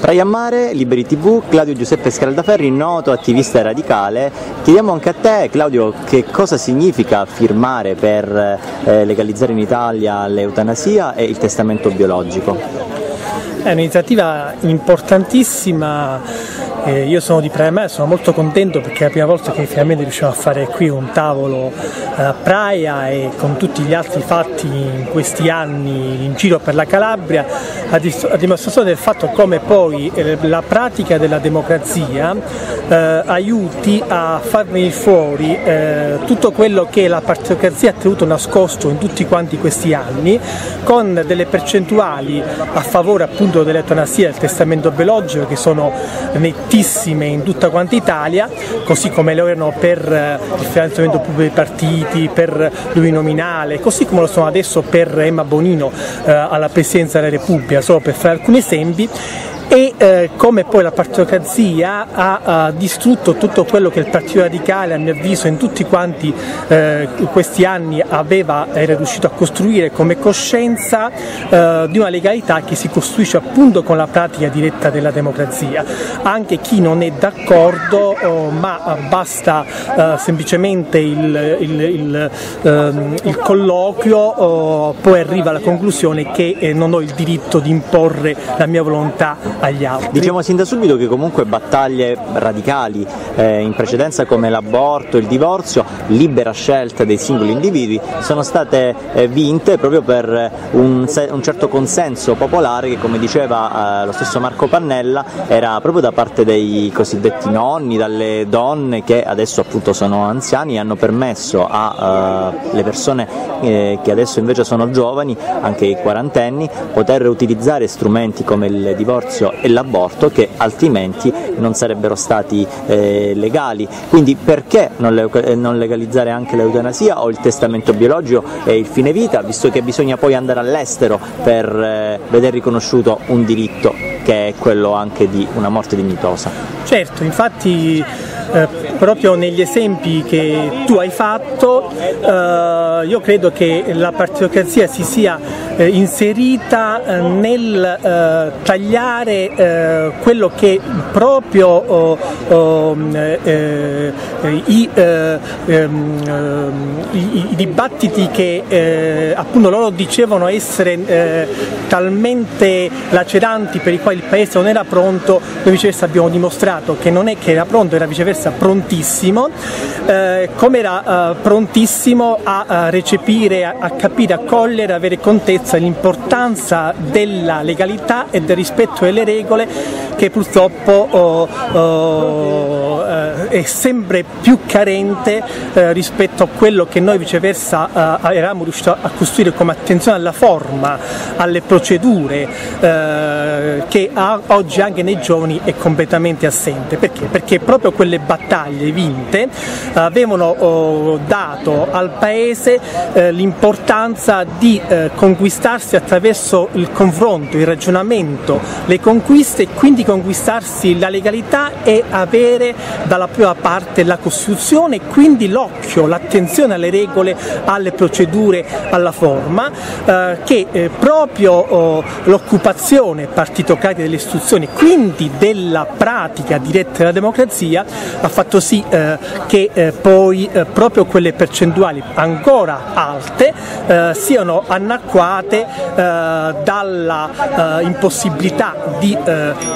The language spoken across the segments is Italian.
Praia Mare, Liberi TV, Claudio Giuseppe Scaldaferri, noto attivista radicale. Chiediamo anche a te, Claudio, che cosa significa firmare per eh, legalizzare in Italia l'eutanasia e il testamento biologico? È un'iniziativa importantissima eh, io sono di Praia sono molto contento perché è la prima volta che finalmente riusciamo a fare qui un tavolo a eh, Praia e con tutti gli altri fatti in questi anni in giro per la Calabria a, dimostrazione del fatto come poi eh, la pratica della democrazia eh, aiuti a far venire fuori eh, tutto quello che la partitocrazia ha tenuto nascosto in tutti quanti questi anni con delle percentuali a favore appunto dell'eutanasia e del testamento biologico che sono nettissime altissime in tutta quanta Italia, così come lo erano per eh, il finanziamento pubblico dei partiti, per l'uninominale, così come lo sono adesso per Emma Bonino eh, alla Presidenza della Repubblica, solo per fare alcuni esempi e eh, come poi la partitocrazia ha, ha, distrutto tutto quello che il Partito Radicale a mio avviso in tutti quanti eh, questi anni aveva, era riuscito a costruire come coscienza eh, di una legalità che si costruisce appunto con la pratica diretta della democrazia. Anche chi non è d'accordo oh, ma basta eh, semplicemente il, il, il, ehm, il colloquio oh, poi arriva alla conclusione che eh, non ho il diritto di imporre la mia volontà agli altri. Diciamo sin da subito che comunque battaglie radicali eh, in precedenza come l'aborto, il divorzio, libera scelta dei singoli individui sono state eh, vinte proprio per un, un, certo consenso popolare che come diceva eh, lo stesso Marco Pannella era proprio da parte dei cosiddetti nonni, dalle donne che adesso appunto sono anziani e hanno permesso alle uh, persone eh, che adesso invece sono giovani, anche i quarantenni, poter utilizzare strumenti come il divorzio e l'aborto che altrimenti non sarebbero stati eh, legali. Quindi perché non, le, eh, non, legalizzare anche l'eutanasia o il testamento biologico e il fine vita, visto che bisogna poi andare all'estero per eh, vedere riconosciuto un diritto che è quello anche di una morte dignitosa? Certo, infatti eh, proprio negli esempi che tu hai fatto eh, io credo che la partitocrazia si sia eh, inserita eh, nel eh, tagliare eh, quello che proprio oh, oh, i, ehm, i, i, dibattiti che appunto loro dicevano essere talmente laceranti per i quali il paese non era pronto, noi viceversa abbiamo dimostrato che non è che era pronto, era viceversa prontissimo, come era prontissimo a, a recepire, a, a capire, a cogliere, avere contezza chiarezza l'importanza della legalità e del rispetto delle regole che purtroppo oh, oh, eh, è sempre più carente eh, rispetto a quello che noi viceversa eh, eravamo riusciti a costruire come attenzione alla forma, alle procedure, eh, che ha, oggi anche nei giovani è completamente assente. Perché? Perché proprio quelle battaglie vinte avevano oh, dato al Paese eh, l'importanza di eh, conquistarsi attraverso il confronto, il ragionamento, le conquiste e quindi conquistarsi la legalità e avere dalla prima parte la Costituzione e quindi l'occhio, l'attenzione alle regole, alle procedure, alla forma, eh, che eh, proprio oh, l'occupazione partitocratica delle istituzioni, quindi della pratica diretta della democrazia, ha fatto sì eh, che eh, poi eh, proprio quelle percentuali ancora alte eh, siano annacquate dalla impossibilità di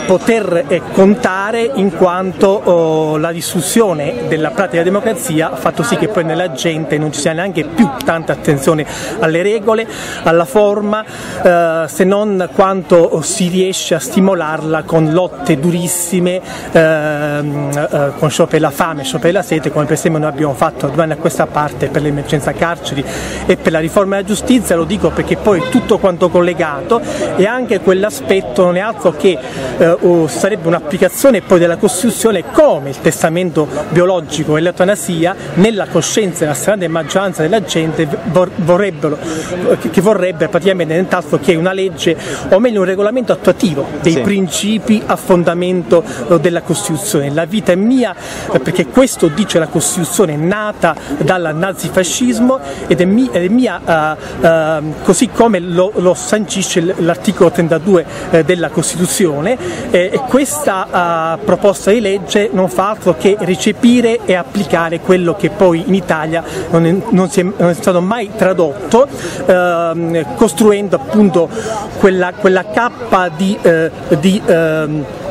poter contare in quanto oh, la discussione della pratica della democrazia ha fatto sì che poi nella gente non ci sia neanche più tanta attenzione alle regole, alla forma, eh, se non quanto si riesce a stimolarla con lotte durissime, ehm, eh, con scioperi la fame, scioperi la sete, come per esempio noi abbiamo fatto due anni a questa parte per l'emergenza carceri e per la riforma della giustizia, lo dico perché poi tutto quanto collegato e anche quell'aspetto non è altro che eh, sarebbe un'applicazione poi della Costituzione come il testamento biologico e l'eutanasia nella coscienza della stragrande maggioranza della gente vorrebbero, che vorrebbe praticamente nient'altro che una legge o meglio un regolamento attuativo dei sì. principi a fondamento eh, della Costituzione. La vita è mia eh, perché questo dice la Costituzione nata dal nazifascismo ed è mia, è mia uh, uh, così come lo, lo sancisce l'articolo 32 uh, della Costituzione e questa proposta di legge non fa altro che recepire e applicare quello che poi in Italia non è, non è, non è stato mai tradotto, ehm, costruendo appunto quella, quella cappa di, eh, di ehm, eh, eh,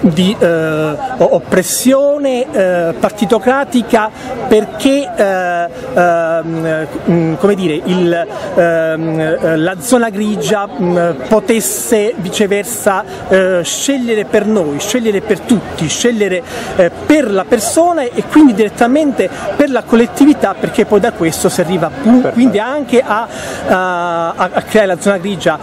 di eh, oppressione eh, partitocratica perché eh, ehm, come dire, il, ehm, la zona grigia mh, potesse viceversa scegliere per noi, scegliere per tutti, scegliere per la persona e quindi direttamente per la collettività perché poi da questo si arriva quindi anche a, a, a creare la zona grigia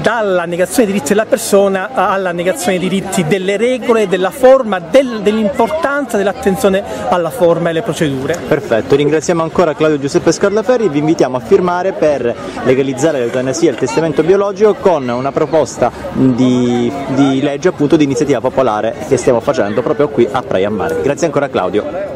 dalla negazione dei diritti della persona persona alla negazione dei diritti delle regole, della forma, del, dell'importanza dell'attenzione alla forma e alle procedure. Perfetto, ringraziamo ancora Claudio Giuseppe Scarlaferri vi invitiamo a firmare per legalizzare l'eutanasia e il testamento biologico con una proposta di, di legge appunto di iniziativa popolare che stiamo facendo proprio qui a Praia Mare. Grazie ancora Claudio.